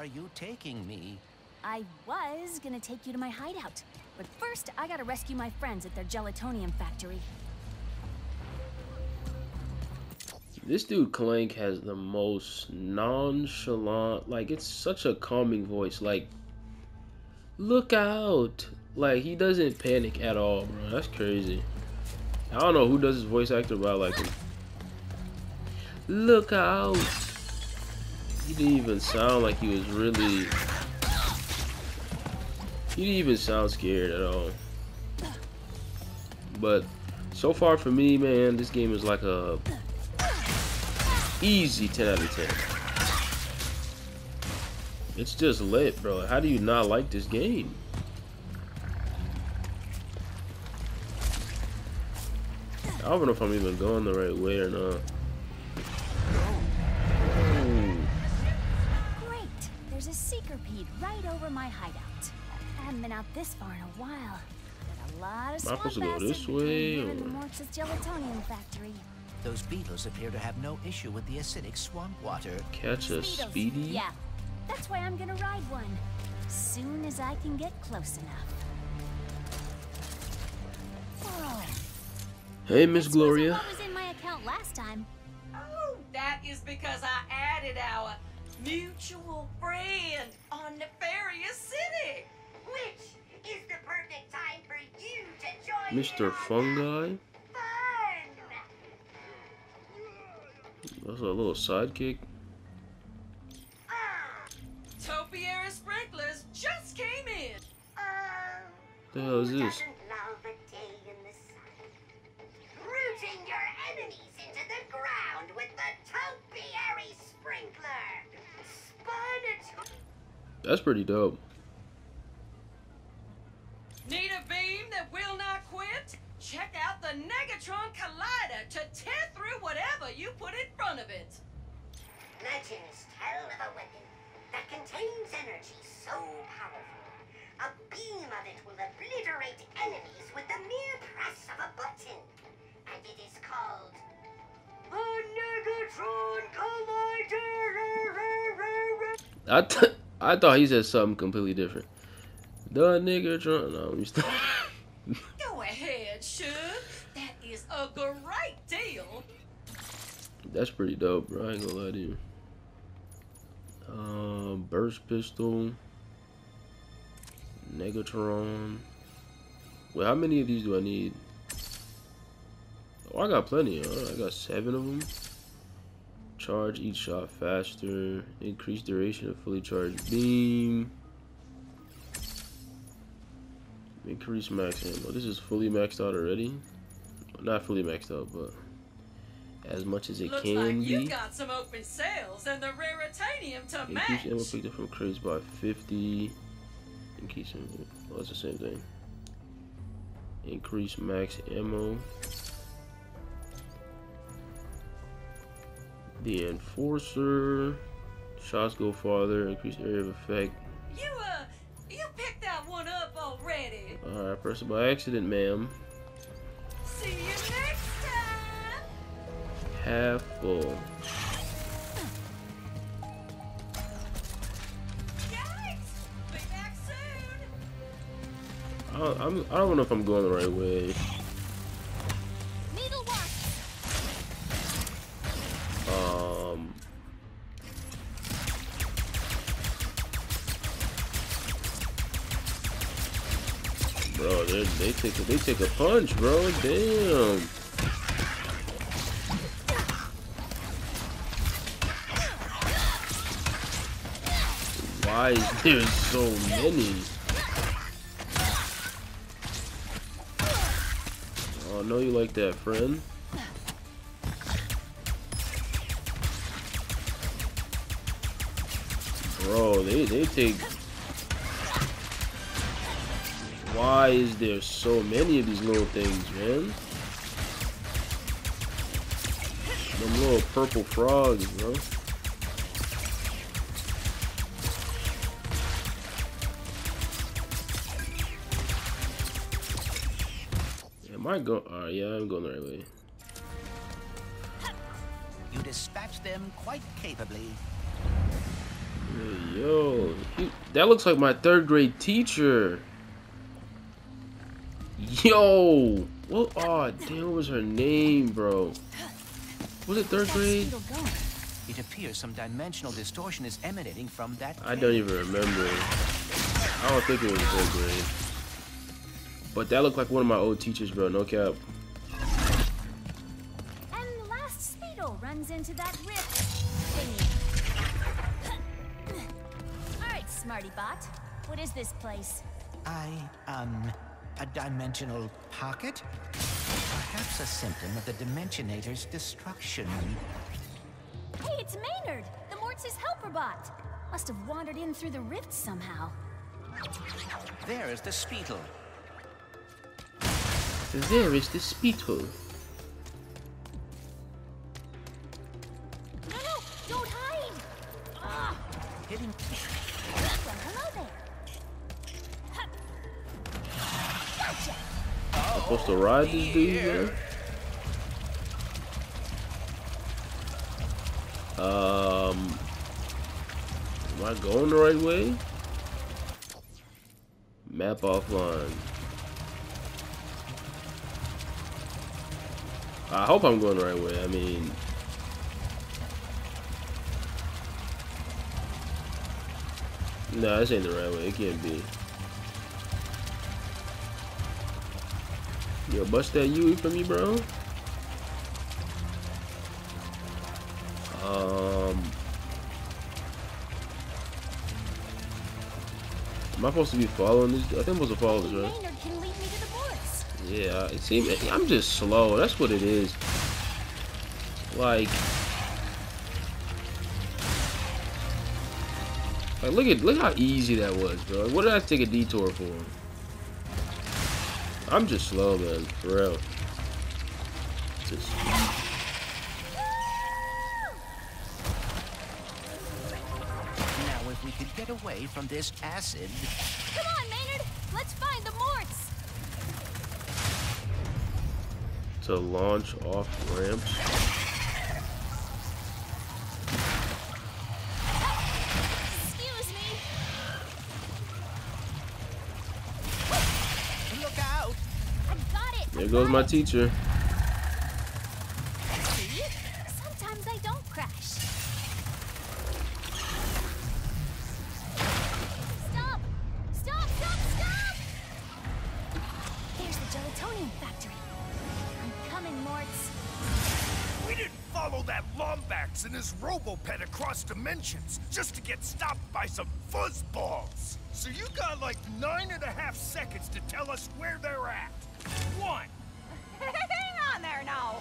are you taking me? I was gonna take you to my hideout. But first, I gotta rescue my friends at their gelatonium factory. This dude Clank has the most nonchalant, like it's such a calming voice. Like, look out! Like he doesn't panic at all, bro. That's crazy. I don't know who does his voice actor, but I like him. Look out! He didn't even sound like he was really. He didn't even sound scared at all. But so far for me, man, this game is like a easy 10 out of 10. It's just lit, bro. How do you not like this game? I don't know if I'm even going the right way or not. There's a right over my hideout. I haven't been out this far in a while. But a lot of Am I swamp go acid this way, here and the or- Mortis gelatonium factory. Those beetles appear to have no issue with the acidic swamp water. Catch a Speedos. speedy? Yeah, that's why I'm gonna ride one. Soon as I can get close enough. Whoa. Hey, Miss Gloria. What was in my account last time? Oh, that is because I added our mutual friend on Nefarious City. Which is the perfect time for you to join Mr. Fungi? fun. That's a little sidekick. Topiary sprinklers just came in. oh, The hell is who this? That's pretty dope. Need a beam that will not quit? Check out the Negatron Collider to tear through whatever you put in front of it. Legends tell of a weapon that contains energy so powerful, a beam of it will obliterate enemies with the mere press of a button. And it is called the Negatron Collider. I th I thought he said something completely different. The nigga drunk. No. Go ahead, Shug. That is a great deal. That's pretty dope, bro. I ain't gonna lie to you. Um, burst pistol, Negatron. Wait, how many of these do I need? Oh, I got plenty. Huh? I got seven of them. Charge each shot faster. Increase duration of fully charged beam. Increase max ammo. This is fully maxed out already. Not fully maxed out, but as much as it Looks can like be. you got some open sales and the raritanium to Increase ammo picked up from crates by 50. Increase ammo. Well, that's the same thing. Increase max ammo. The Enforcer. Shots go farther. Increase area of effect. You uh, you picked that one up already. Alright, press it by accident, ma'am. See you next time. Half full. Yikes! Be back soon. I I'm, I don't know if I'm going the right way. Take a, they take a punch, bro. Damn. Why is there so many? Oh, I know you like that, friend. Bro, they, they take... Why is there so many of these little things, man? Them little purple frogs, bro. Am I go? Alright, yeah, I'm going the right way. You dispatch them quite capably. Hey, yo. That looks like my third grade teacher. Yo! What? Oh, damn, what was her name, bro? Was it third grade? It appears some dimensional distortion is emanating from that. I don't even remember. I don't think it was third grade. But that looked like one of my old teachers, bro. No cap. And the last speetle runs into that rift thingy. Alright, Smarty Bot. What is this place? I, um, a dimensional pocket? Perhaps a symptom of the Dimensionator's destruction. Hey, it's Maynard! The Mortis helper bot! Must have wandered in through the rift somehow. There is the Speetle. There is the Speetle. No, no! Don't hide! Ah! Hidden. Supposed to ride this dude, man? Um, am I going the right way? Map offline. I hope I'm going the right way. I mean, no, this ain't the right way. It can't be. Yo, bust that UE for me, bro. Um, am I supposed to be following this? I think I'm supposed to follow this, right? Yeah, it seems I'm just slow. That's what it is. Like, like look at look how easy that was, bro. What did I take a detour for? I'm just slow, man. For real. Just Now, if we could get away from this acid. Come on, Maynard! Let's find the Morts! to launch off ramps. There goes my teacher. See? Sometimes I don't crash. Stop! Stop, stop, stop! There's the gelatonium factory. I'm coming, Morts. We didn't follow that Lombax and his Robopet across dimensions just to get stopped by some fuzzballs. So you got like nine and a half seconds to tell us where they're at. One. Hang on there now.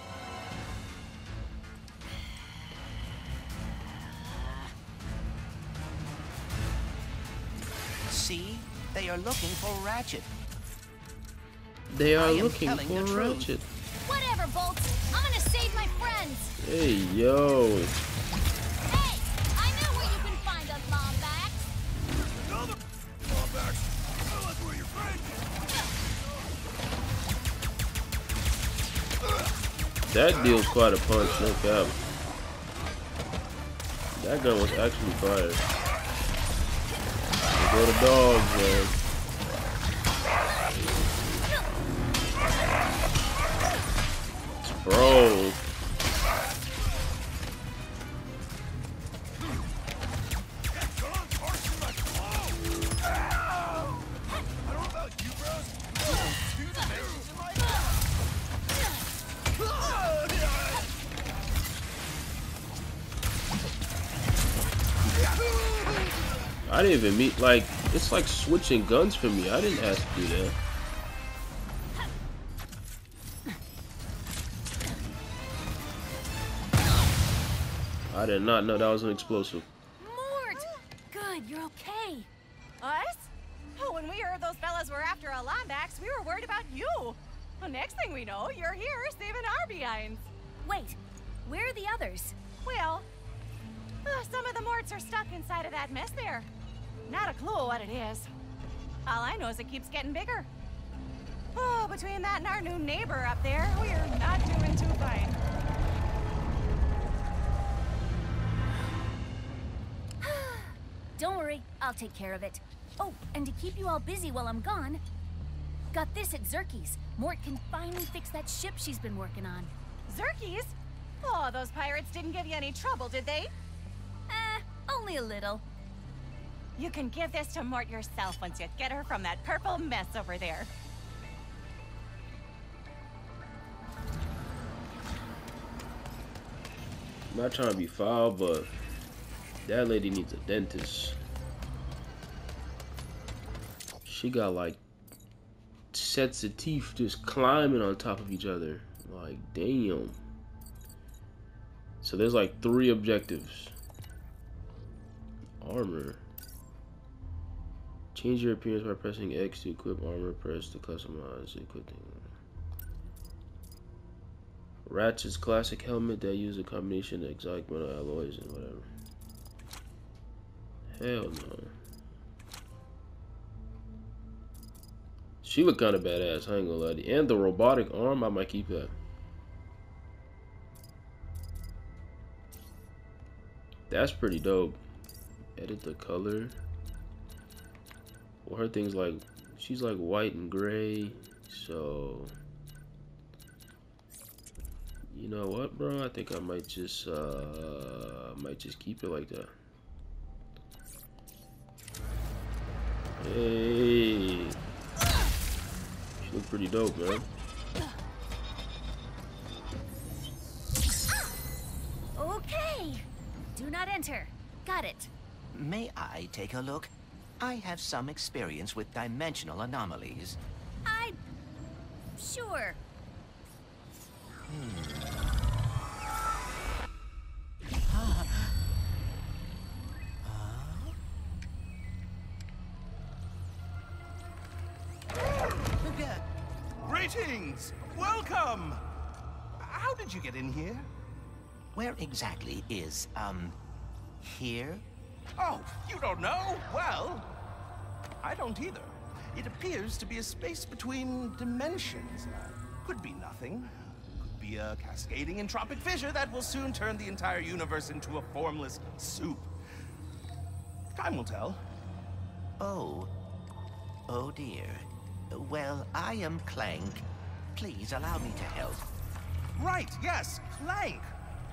See? They are looking for Ratchet. They are looking for. Ratchet. Whatever, Bolts. I'm gonna save my friends. Hey, yo. That deals quite a punch, no cap. That gun was actually fire. There go the dogs, man. I didn't even meet, like, it's like switching guns for me. I didn't ask to do that. I did not know that was an explosive. Mort! Good, you're okay. Us? Oh, when we heard those fellas were after a Lombax, we were worried about you. Well, next thing we know, you're here saving our behinds. Wait, where are the others? Well, uh, some of the Morts are stuck inside of that mess there. Not a clue what it is. All I know is it keeps getting bigger. Oh, between that and our new neighbor up there, we're not doing too fine. Don't worry, I'll take care of it. Oh, and to keep you all busy while I'm gone, got this at Zurkie's. Mort can finally fix that ship she's been working on. Zurkie's? Oh, those pirates didn't give you any trouble, did they? Eh, only a little. You can give this to Mort yourself once you get her from that purple mess over there. I'm not trying to be foul, but that lady needs a dentist. She got like sets of teeth just climbing on top of each other. Like, damn. So there's like three objectives. Armor. Change your appearance by pressing X to equip armor. Press to customize equipping. Ratchet's classic helmet that uses a combination of exotic metal alloys and whatever. Hell no. She look kind of badass, I ain't gonna lie to you. And the robotic arm, I might keep that. That's pretty dope. Edit the color. Well, her thing's like, she's like white and gray, so you know what, bro? I think I might just, uh, might just keep it like that. Hey, she look pretty dope, man. Okay. Do not enter. Got it. May I take a look? I have some experience with dimensional anomalies. I... Sure. Greetings! Welcome! How did you get in here? Where exactly is, um, here? Oh, you don't know? Well, I don't either. It appears to be a space between dimensions. Could be nothing. Could be a cascading entropic fissure that will soon turn the entire universe into a formless soup. Time will tell. Oh. Oh dear. Well, I am Clank. Please allow me to help. Right, yes, Clank.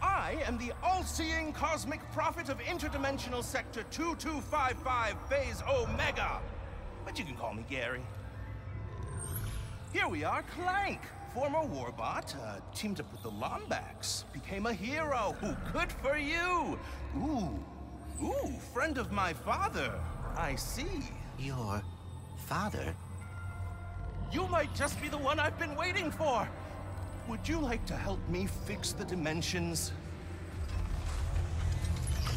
I am the all-seeing cosmic prophet of interdimensional sector 2255 phase Omega. But you can call me Gary. Here we are, Clank. Former warbot, uh, teamed up with the Lombax, became a hero. Ooh, good for you. Ooh, ooh, friend of my father. I see. Your father? You might just be the one I've been waiting for. Would you like to help me fix the dimensions?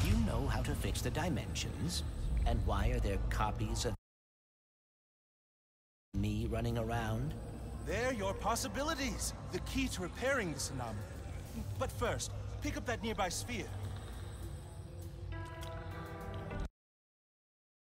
You know how to fix the dimensions? And why are there copies of me running around? They're your possibilities. The key to repairing this anomaly. But first, pick up that nearby sphere.